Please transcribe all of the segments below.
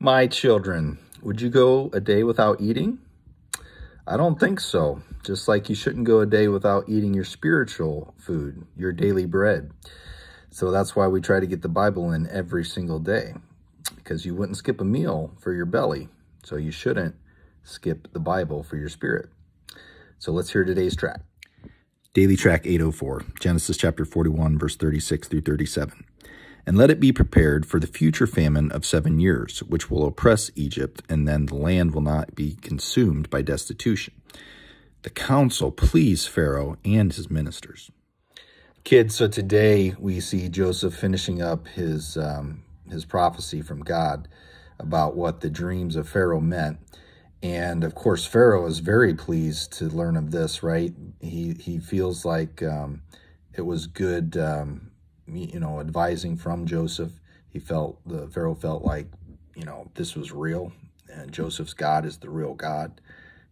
My children, would you go a day without eating? I don't think so. Just like you shouldn't go a day without eating your spiritual food, your daily bread. So that's why we try to get the Bible in every single day because you wouldn't skip a meal for your belly. So you shouldn't skip the Bible for your spirit. So let's hear today's tract. Daily tract 804, Genesis chapter 41, verse 36 through 37. And let it be prepared for the future famine of seven years, which will oppress Egypt, and then the land will not be consumed by destitution. The counsel pleased Pharaoh and his ministers. Kids, so today we see Joseph finishing up his um, his prophecy from God about what the dreams of Pharaoh meant. And of course, Pharaoh is very pleased to learn of this, right? He he feels like um, it was good, um, you know, advising from Joseph. He felt the Pharaoh felt like, you know, this was real, and Joseph's God is the real God.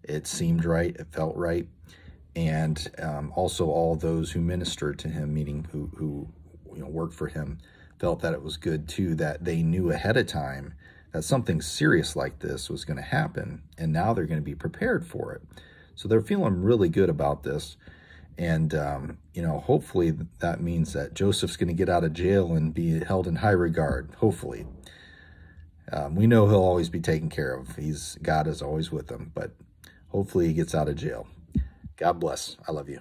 It seemed right. It felt right, and um, also all those who ministered to him, meaning who who you know worked for him, felt that it was good too that they knew ahead of time that something serious like this was going to happen, and now they're going to be prepared for it. So they're feeling really good about this. And, um, you know, hopefully that means that Joseph's going to get out of jail and be held in high regard, hopefully. Um, we know he'll always be taken care of. He's God is always with him, but hopefully he gets out of jail. God bless. I love you.